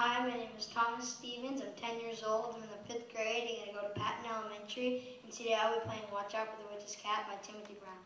Hi, my name is Thomas Stephens. I'm 10 years old. I'm in the fifth grade. I'm going to go to Patton Elementary. And today I'll be playing Watch Out for the Witch's Cat by Timothy Brown.